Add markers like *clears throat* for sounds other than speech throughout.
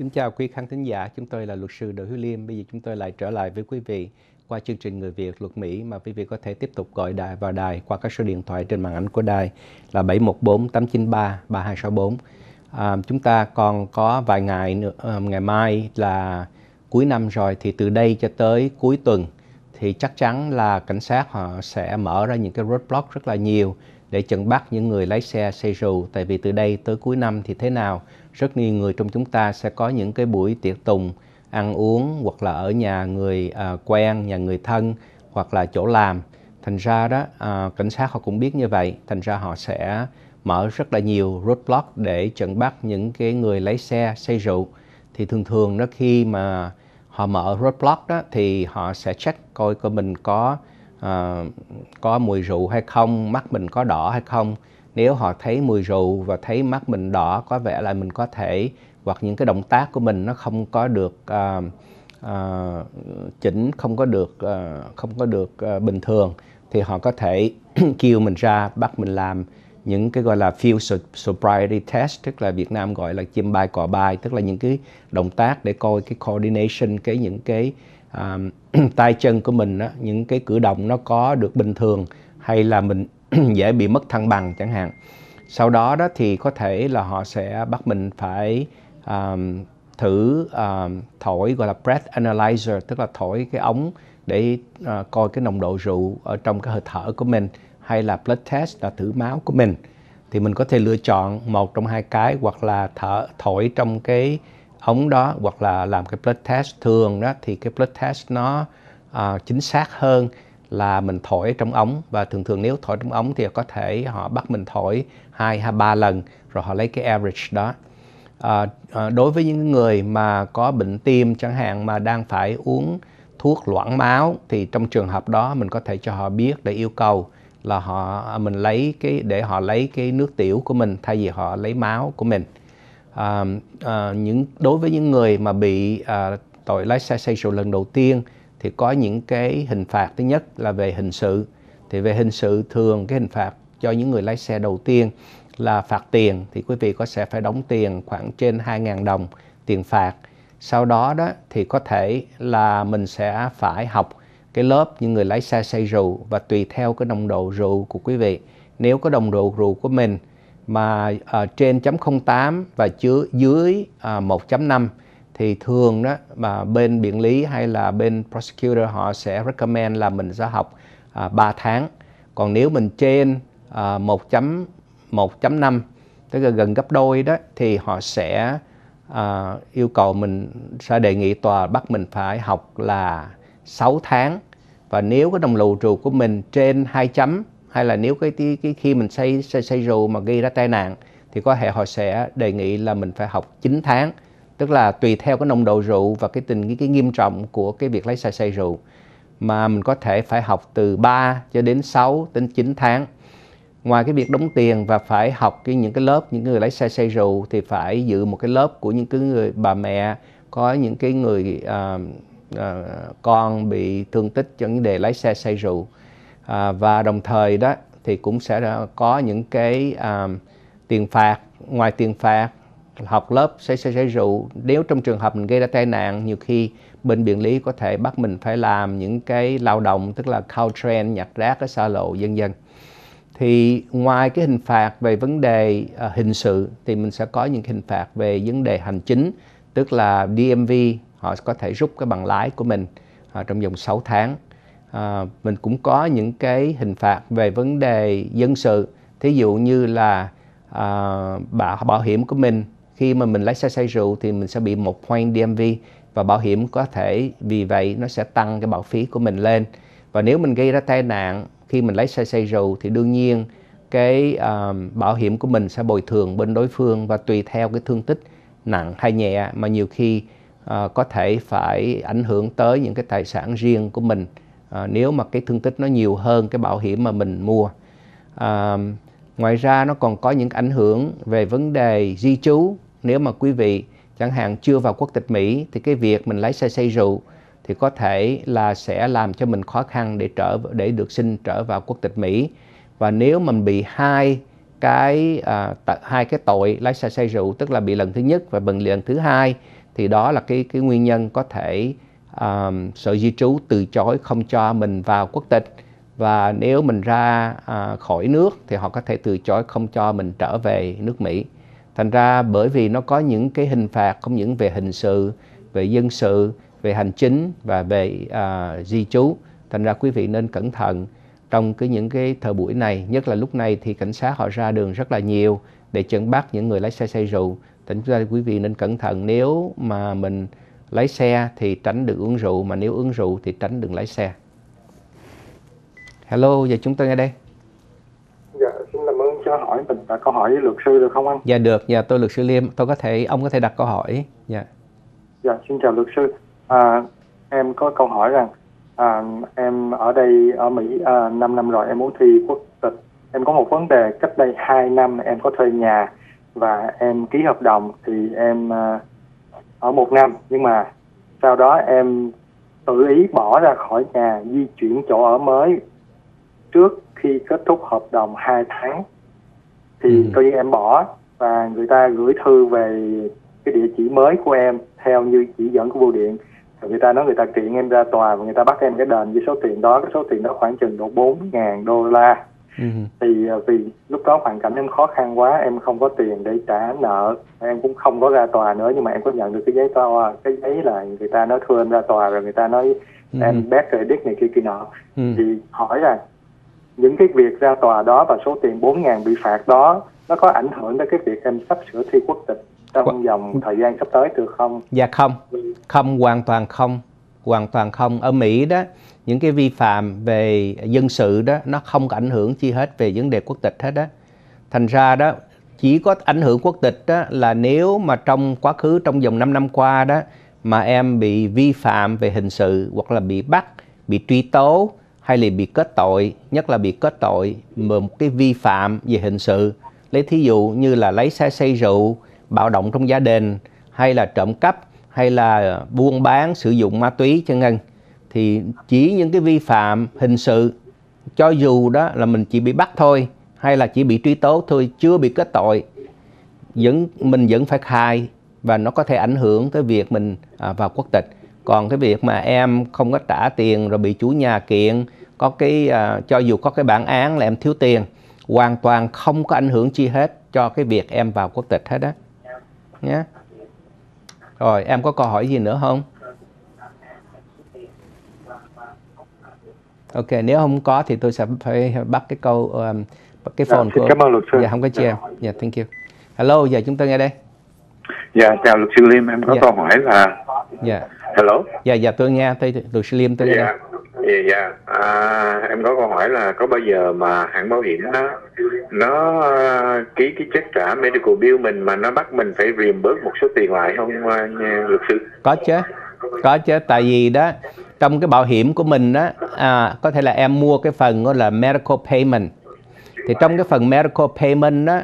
Kính chào quý khán thính giả, chúng tôi là luật sư Đỗ Hiếu Liêm. Bây giờ chúng tôi lại trở lại với quý vị qua chương trình Người Việt luật Mỹ mà quý vị có thể tiếp tục gọi đài vào đài qua các số điện thoại trên màn ảnh của đài là 714 893 3264. À, chúng ta còn có vài ngày nữa, à, ngày mai là cuối năm rồi thì từ đây cho tới cuối tuần thì chắc chắn là cảnh sát họ sẽ mở ra những cái roadblock rất là nhiều để chặn bắt những người lái xe say rượu. Tại vì từ đây tới cuối năm thì thế nào? Rất nhiều người trong chúng ta sẽ có những cái buổi tiệc tùng ăn uống hoặc là ở nhà người à, quen nhà người thân hoặc là chỗ làm. Thành ra đó à, cảnh sát họ cũng biết như vậy. Thành ra họ sẽ mở rất là nhiều roadblock để chặn bắt những cái người lái xe say rượu. Thì thường thường đó khi mà họ mở roadblock đó thì họ sẽ check coi coi mình có uh, có mùi rượu hay không mắt mình có đỏ hay không. Nếu họ thấy mùi rượu và thấy mắt mình đỏ có vẻ là mình có thể hoặc những cái động tác của mình nó không có được uh, uh, chỉnh không có được uh, không có được uh, bình thường thì họ có thể *clears throat* kêu mình ra bắt mình làm những cái gọi là field sobriety test tức là Việt Nam gọi là chim bay cò bay tức là những cái động tác để coi cái coordination cái những cái à, *clears throat* tay chân của mình đó, những cái cử động nó có được bình thường hay là mình *clears throat* dễ bị mất thăng bằng chẳng hạn. Sau đó đó thì có thể là họ sẽ bắt mình phải um, thử um, thổi gọi là breath analyzer tức là thổi cái ống để uh, coi cái nồng độ rượu ở trong cái hơi thở của mình hay là blood test là thử máu của mình. Thì mình có thể lựa chọn một trong hai cái hoặc là thở thổi trong cái ống đó hoặc là làm cái blood test thường đó thì cái blood test nó uh, chính xác hơn là mình thổi trong ống. Và thường thường nếu thổi trong ống thì có thể họ bắt mình thổi hai hay ba lần rồi họ lấy cái average đó. À, à, đối với những người mà có bệnh tim chẳng hạn mà đang phải uống thuốc loãng máu thì trong trường hợp đó mình có thể cho họ biết để yêu cầu là họ à, mình lấy cái để họ lấy cái nước tiểu của mình thay vì họ lấy máu của mình à, à, những đối với những người mà bị à, tội lái xe say rượu lần đầu tiên thì có những cái hình phạt. Thứ nhất là về hình sự. Thì về hình sự thường cái hình phạt cho những người lái xe đầu tiên là phạt tiền. Thì quý vị có sẽ phải đóng tiền khoảng trên 2.000 đồng tiền phạt. Sau đó đó thì có thể là mình sẽ phải học cái lớp những người lái xe say rượu và tùy theo cái nồng độ rượu của quý vị. Nếu có nồng độ rượu của mình mà uh, trên 0.08 và chứa dưới uh, à, 1.5 thì thường đó mà bên biện lý hay là bên prosecutor họ sẽ recommend là mình sẽ học ờ, à, 3 tháng. Còn nếu mình trên ờ, à, 1.1.5 tức là gần gấp đôi đó thì họ sẽ à, yêu cầu mình sẽ đề nghị tòa bắt mình phải học là 6 tháng. Và nếu cái đồng lù trù của mình trên 2 chấm hay là nếu cái, cái, cái khi mình say, say, say rượu mà gây ra tai nạn thì có thể họ sẽ đề nghị là mình phải học 9 tháng. Tức là tùy theo cái nồng độ rượu và cái tình cái, cái nghiêm trọng của cái việc lái xe say rượu mà mình có thể phải học từ 3 cho đến 6 đến 9 tháng. Ngoài cái việc đóng tiền và phải học cái những cái lớp những người lái xe say rượu thì phải dự một cái lớp của những cái người bà mẹ có những cái người uh, uh, con bị thương tích cho vấn đề lái xe say rượu à, và đồng thời đó thì cũng sẽ có những cái à, tiền phạt ngoài tiền phạt học lớp sẽ sẽ sẽ rượu. Nếu trong trường hợp mình gây ra tai nạn nhiều khi bên biện lý có thể bắt mình phải làm những cái lao động tức là Caltrain nhặt rác ở xa lộ dân dân thì ngoài cái hình phạt về vấn đề à, hình sự thì mình sẽ có những hình phạt về vấn đề hành chính tức là DMV họ có thể rút cái bằng lái của mình à, trong vòng 6 tháng à, mình cũng có những cái hình phạt về vấn đề dân sự. Thí dụ như là à, bảo bảo hiểm của mình khi mà mình lái xe say rượu thì mình sẽ bị một point DMV và bảo hiểm có thể vì vậy nó sẽ tăng cái bảo phí của mình lên. Và nếu mình gây ra tai nạn khi mình lái xe say rượu thì đương nhiên cái uh, bảo hiểm của mình sẽ bồi thường bên đối phương và tùy theo cái thương tích nặng hay nhẹ mà nhiều khi uh, có thể phải ảnh hưởng tới những cái tài sản riêng của mình à, nếu mà cái thương tích nó nhiều hơn cái bảo hiểm mà mình mua. À, ngoài ra nó còn có những ảnh hưởng về vấn đề di trú. Nếu mà quý vị chẳng hạn chưa vào quốc tịch Mỹ thì cái việc mình lái xe say rượu thì có thể là sẽ làm cho mình khó khăn để trở để được xin trở vào quốc tịch Mỹ. Và nếu mình bị hai cái à, hai cái tội lái xe say rượu tức là bị lần thứ nhất và bị lần thứ hai thì đó là cái cái nguyên nhân có thể um, sở di trú từ chối không cho mình vào quốc tịch và nếu mình ra à, khỏi nước thì họ có thể từ chối không cho mình trở về nước Mỹ. Thành ra bởi vì nó có những cái hình phạt không những về hình sự, về dân sự, về hành chính và về à, di trú. Thành ra quý vị nên cẩn thận trong cái những cái thời buổi này, nhất là lúc này thì cảnh sát họ ra đường rất là nhiều để chấn bắt những người lái xe say rượu. Thành ra quý vị nên cẩn thận nếu mà mình lái xe thì tránh được uống rượu mà nếu uống rượu thì tránh đừng lái xe. Hello, giờ chúng tôi nghe đây. Dạ, xin cảm ơn cho hỏi mình và câu hỏi với luật sư được không anh? Dạ được, dạ tôi luật sư Liêm, tôi có thể ông có thể đặt câu hỏi. Dạ. Dạ, xin chào luật sư. À, em có câu hỏi rằng à, em ở đây ở Mỹ à, 5 năm rồi em muốn thi quốc tịch. Em có một vấn đề cách đây 2 năm em có thuê nhà và em ký hợp đồng thì em à, ở một năm. Nhưng mà sau đó em tự ý bỏ ra khỏi nhà di chuyển chỗ ở mới trước khi kết thúc hợp đồng 2 tháng. Thì ừ. coi như em bỏ và người ta gửi thư về cái địa chỉ mới của em theo như chỉ dẫn của bưu điện. Người ta nói người ta kiện em ra tòa và người ta bắt em cái đền với số tiền đó. Cái số tiền đó khoảng chừng độ bốn ngàn đô la ừ. thì à, vì lúc đó hoàn cảnh em khó khăn quá em không có tiền để trả nợ em cũng không có ra tòa nữa nhưng mà em có nhận được cái giấy tòa cái giấy là người ta nói thưa em ra tòa rồi người ta nói ừ. em bad credit này kia kia nọ ừ. thì hỏi là những cái việc ra tòa đó và số tiền 4 ngàn bị phạt đó nó có ảnh hưởng tới cái việc em sắp sửa thi quốc tịch trong vòng thời gian sắp tới được không? Dạ không, không hoàn toàn không, hoàn toàn không. Ở Mỹ đó, những cái vi phạm về dân sự đó nó không có ảnh hưởng chi hết về vấn đề quốc tịch hết đó. Thành ra đó chỉ có ảnh hưởng quốc tịch đó là nếu mà trong quá khứ trong vòng 5 năm qua đó mà em bị vi phạm về hình sự hoặc là bị bắt, bị truy tố hay là bị kết tội, nhất là bị kết tội một cái vi phạm về hình sự. Lấy thí dụ như là lấy xe say rượu, bạo động trong gia đình, hay là trộm cắp, hay là buôn bán, sử dụng ma túy chân ngân. Thì chỉ những cái vi phạm hình sự, cho dù đó là mình chỉ bị bắt thôi, hay là chỉ bị truy tố thôi, chưa bị kết tội, vẫn mình vẫn phải khai và nó có thể ảnh hưởng tới việc mình à, vào quốc tịch còn cái việc mà em không có trả tiền rồi bị chủ nhà kiện có cái à, cho dù có cái bản án là em thiếu tiền hoàn toàn không có ảnh hưởng chi hết cho cái việc em vào quốc tịch hết đó nhé rồi em có câu hỏi gì nữa không? Ok nếu không có thì tôi sẽ phải bắt cái câu um, bắt cái dạ, phone dạ, của cảm ơn luật sư. Dạ không có chi em. Dạ thank you. Hello giờ chúng tôi nghe đây. Dạ chào luật sư Liêm em có dạ. câu hỏi là dạ. Hello? Dạ dạ tôi nghe tôi luật sư Liêm tôi nghe dạ dạ dạ. À, em có câu hỏi là có bao giờ mà hãng bảo hiểm nó nó uh, ký cái check trả medical bill mình mà nó bắt mình phải reimburse một số tiền lại không uh, nha, luật sư? Có chứ. Có chứ. Tại vì đó trong cái bảo hiểm của mình đó à, có thể là em mua cái phần gọi là medical payment. Thì trong cái phần medical payment đó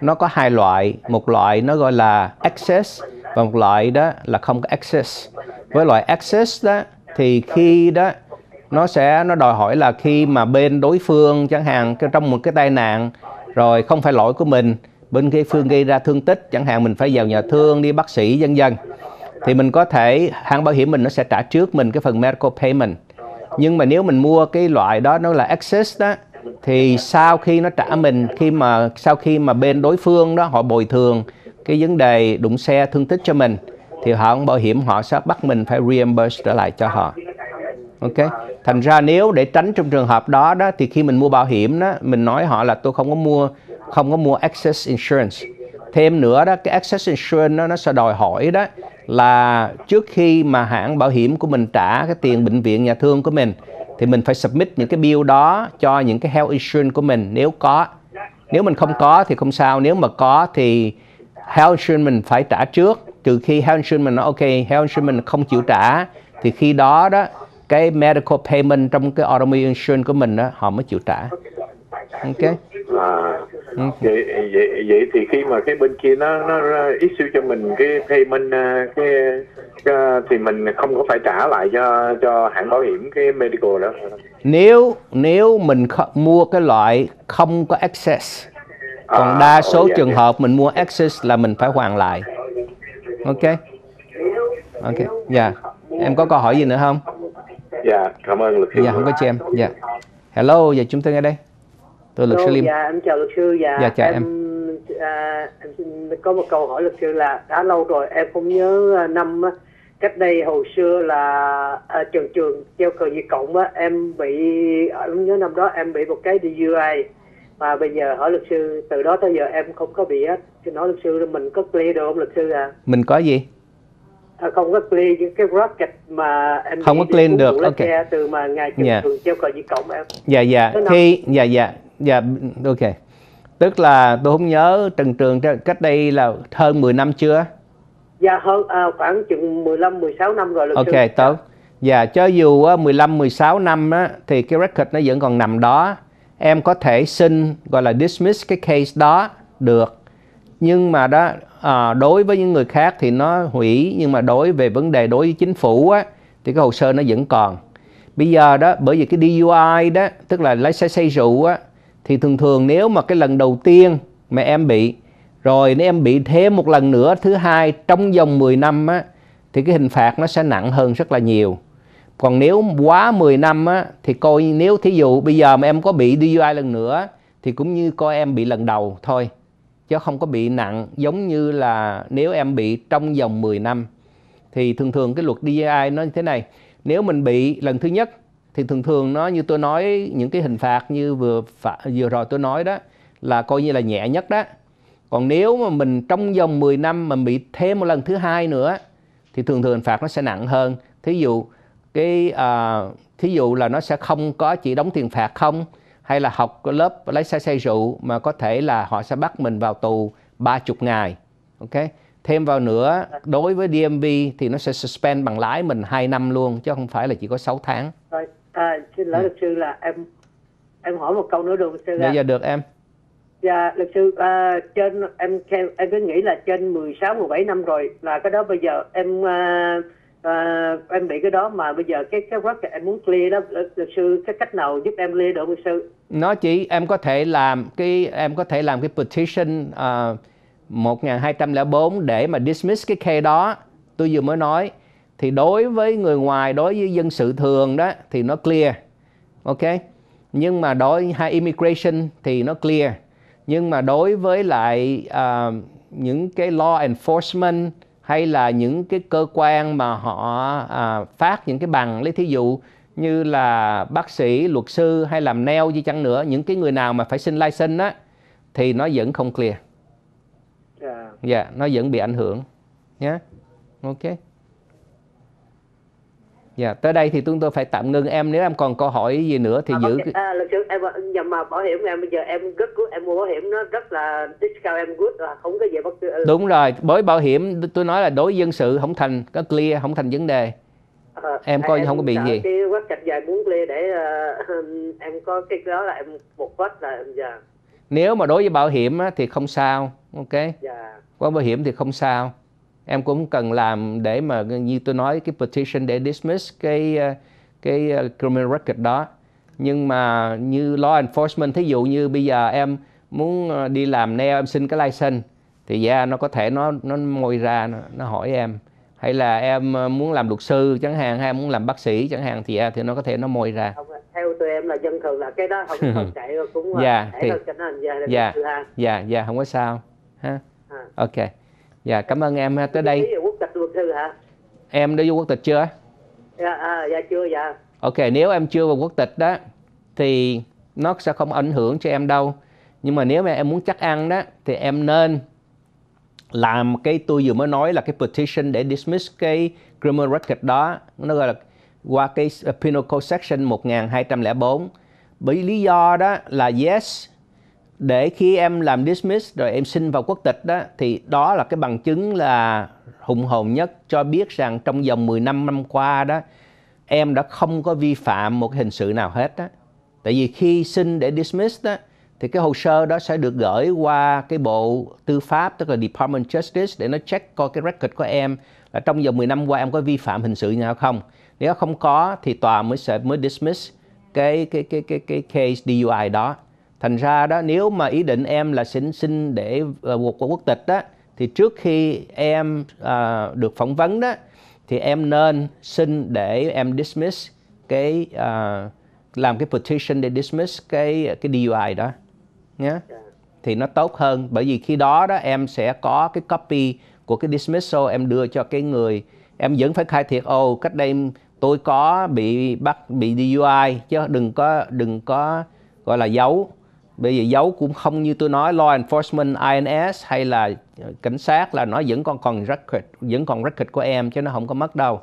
nó có hai loại. Một loại nó gọi là access và một loại đó là không có access. Với loại access đó thì khi đó nó sẽ, nó đòi hỏi là khi mà bên đối phương chẳng hạn trong một cái tai nạn, rồi không phải lỗi của mình, bên cái phương gây ra thương tích, chẳng hạn mình phải vào nhà thương, đi bác sĩ, vân vân. Thì mình có thể, hãng bảo hiểm mình nó sẽ trả trước mình cái phần medical payment. Nhưng mà nếu mình mua cái loại đó, nó là access đó, thì sau khi nó trả mình, khi mà, sau khi mà bên đối phương đó họ bồi thường cái vấn đề đụng xe thương tích cho mình, thì họ bảo hiểm họ sẽ bắt mình phải reimburse trở lại cho họ. Ok? Thành ra nếu để tránh trong trường hợp đó đó thì khi mình mua bảo hiểm đó mình nói họ là tôi không có mua không có mua access insurance. Thêm nữa đó cái access insurance đó, nó sẽ đòi hỏi đó là trước khi mà hãng bảo hiểm của mình trả cái tiền bệnh viện nhà thương của mình thì mình phải submit những cái bill đó cho những cái health insurance của mình. Nếu có nếu mình không có thì không sao nếu mà có thì health insurance mình phải trả trước. Trừ khi health insurance mình nói ok health insurance mình không chịu trả. Thì khi đó đó cái medical payment trong cái automobile insurance của mình đó họ mới chịu trả. Ok? À, vậy, vậy vậy thì khi mà cái bên kia nó nó issue cho mình cái payment à, cái, cái thì mình không có phải trả lại cho cho hãng bảo hiểm cái medical đó. Nếu nếu mình mua cái loại không có access còn à, đa số dạ, trường dạ. hợp mình mua access là mình phải hoàn lại. Ok? Ok dạ. Em có câu hỏi gì nữa không cảm ơn luật sư. Dạ không có cho em. Dạ. Hello dạ chúng tôi nghe đây. Tôi luật sư Liêm. Dạ em chào luật sư dạ, Dạ, chào em. À, em xin có một câu hỏi luật sư là đã lâu rồi em không nhớ à, năm cách đây hồi xưa là à, trường trường treo cờ Việt Cộng á em bị ở không nhớ năm đó em bị một cái DUI mà bây giờ hỏi luật sư từ đó tới giờ em không có bị hết thì nói luật sư là mình có clear được không luật sư à? mình có gì? à không có clear những cái rocket mà em Không có clear đi được, ok. xe từ mà ngày trường Dạ. trường treo cờ Việt Cộng em dạ dạ khi dạ dạ dạ ok tức là tôi không nhớ trần trường cách đây là hơn 10 năm chưa Dạ hơn à, khoảng chừng 15 16 năm rồi Ok, sư. tốt. Dạ, cho dù á, 15, 16 năm á, thì cái record nó vẫn còn nằm đó. Em có thể xin gọi là dismiss cái case đó được. Nhưng mà đó à, đối với những người khác thì nó hủy nhưng mà đối về vấn đề đối với chính phủ á thì cái hồ sơ nó vẫn còn. Bây giờ đó bởi vì cái DUI đó tức là lái xe say rượu á thì thường thường nếu mà cái lần đầu tiên mà em bị rồi nếu em bị thêm một lần nữa thứ hai trong vòng 10 năm á thì cái hình phạt nó sẽ nặng hơn rất là nhiều. Còn nếu quá 10 năm á thì coi nếu thí dụ bây giờ mà em có bị DUI lần nữa thì cũng như coi em bị lần đầu thôi chứ không có bị nặng. Giống như là nếu em bị trong vòng 10 năm thì thường thường cái luật DUI nó như thế này. Nếu mình bị lần thứ nhất thì thường thường nó như tôi nói những cái hình phạt như vừa phạ, vừa rồi tôi nói đó là coi như là nhẹ nhất đó. Còn nếu mà mình trong vòng 10 năm mà bị thêm một lần thứ hai nữa thì thường thường hình phạt nó sẽ nặng hơn. Thí dụ cái à, thí dụ là nó sẽ không có chỉ đóng tiền phạt không hay là học lớp lái xe say rượu mà có thể là họ sẽ bắt mình vào tù 30 ngày ok? Thêm vào nữa đối với DMV thì nó sẽ suspend bằng lái mình 2 năm luôn chứ không phải là chỉ có 6 tháng. Rồi, à, xin lỗi luật sư là em em hỏi một câu nữa được luật sư bây ạ? giờ được em. Dạ luật sư à, trên em em cứ nghĩ là trên 16 17 năm rồi là cái đó bây giờ em à, à, em bị cái đó mà bây giờ cái cái rocket em muốn clear đó. Luật, luật sư cái cách nào giúp em clear được luật sư? Nó chỉ em có thể làm cái em có thể làm cái petition ờ, uh, 1204 để mà dismiss cái case đó. Tôi vừa mới nói thì đối với người ngoài đối với dân sự thường đó thì nó clear ok? Nhưng mà đối hai immigration thì nó clear. Nhưng mà đối với lại uh, những cái law enforcement hay là những cái cơ quan mà họ uh, phát những cái bằng lấy thí dụ như là bác sĩ, luật sư hay làm nail gì chăng nữa những cái người nào mà phải xin license á thì nó vẫn không clear. Dạ. Dạ, nó vẫn bị ảnh hưởng nhé. Ok. Dạ, tới đây thì chúng tôi phải tạm ngưng em nếu em còn câu hỏi gì nữa thì à, giữ cái... à, luật sư em nhầm mà bảo hiểm em bây giờ em rất em mua bảo hiểm nó rất là discount em good là không có gì bất cứ Đúng rồi, với bảo hiểm tôi nói là đối dân sự không thành có clear không thành vấn đề. Ờ, Em coi không có bị gì. cái quát chặt dài muốn clear để ờ, *laughs* em có cái đó là em một quát là em dạ Nếu mà đối với bảo hiểm á, thì không sao, ok. dạ Có bảo hiểm thì không sao. Em cũng cần làm để mà như tôi nói cái petition để dismiss cái ờ, cái criminal record đó. Nhưng mà như law enforcement thí dụ như bây giờ em muốn đi làm nail em xin cái license thì dạ nó có thể nó nó môi ra nó, nó hỏi em hay là em ờ, muốn làm luật sư chẳng hạn hay em muốn làm bác sĩ chẳng hạn thì dạ, thì nó có thể nó môi ra. không theo tụi em là dân thường là cái đó không cần *laughs* chạy rồi cũng là Dạ, thì- dạ dạ. Dạ không có sao ha. à. Ok. Dạ cảm ơn em ha. Tới đây quốc tịch luật sư hả em đã vô quốc tịch chưa? dạ à, dạ chưa dạ Ok, nếu em chưa vào quốc tịch đó thì nó sẽ không ảnh hưởng cho em đâu. Nhưng mà nếu mà em muốn chắc ăn đó thì em nên làm cái tôi vừa mới nói là cái petition để dismiss cái criminal record đó. Nó gọi là qua cái uh, Penal Code Section 1204. Bởi lý do đó là yes, để khi em làm dismiss rồi em xin vào quốc tịch đó thì đó là cái bằng chứng là hùng hồn nhất cho biết rằng trong vòng 15 năm qua đó em đã không có vi phạm một hình sự nào hết á. Tại vì khi xin để dismiss đó thì cái hồ sơ đó sẽ được gửi qua cái bộ tư pháp tức là Department Justice để nó check coi cái record của em là trong vòng 10 năm qua em có vi phạm hình sự nào không. Nếu không có thì tòa mới sẽ mới dismiss cái cái cái cái cái case DUI đó. Thành ra đó nếu mà ý định em là xin xin để uh, quốc tịch đó thì trước khi em uh, được phỏng vấn đó thì em nên xin để em dismiss cái uh, làm cái petition để dismiss cái cái DUI đó nhé thì nó tốt hơn, bởi vì khi đó đó em sẽ có cái copy của cái dismissal em đưa cho cái người. Em vẫn phải khai thiệt, ồ, cách đây tôi có bị bắt, bị DUI chứ đừng có đừng có, gọi là giấu. Bởi vì giấu cũng không như tôi nói, law enforcement INS hay là ờ, cảnh sát là nó vẫn còn còn record, vẫn còn record của em chứ nó không có mất đâu.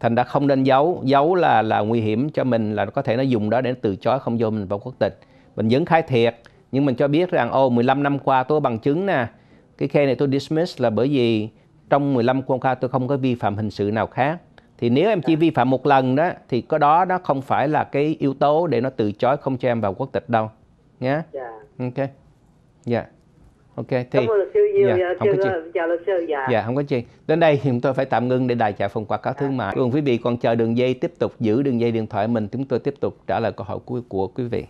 Thành ra không nên giấu. Giấu là là nguy hiểm cho mình, là có thể nó dùng đó để từ chối không vô mình vào quốc tịch. Mình vẫn khai thiệt nhưng mình cho biết rằng ô 15 năm qua tôi bằng chứng nè. Cái case này tôi dismiss là bởi vì trong 15 năm qua tôi không có vi phạm hình sự nào khác. Thì nếu em chỉ vi phạm một lần đó thì có đó nó không phải là cái yếu tố để nó từ chối không cho em vào quốc tịch đâu. Nhé dạ. Ok. Dạ. Ok thì cảm ơn luật sư nhiều dạ, dạ, không có chi. chào luật sư dạ. Dạ không có chi. Đến đây thì chúng tôi phải tạm ngưng để đài trả phần quảng cáo thương mại. Còn quý vị. Còn chờ đường dây tiếp tục giữ đường dây điện thoại mình chúng tôi tiếp tục trả lời câu hỏi của của quý vị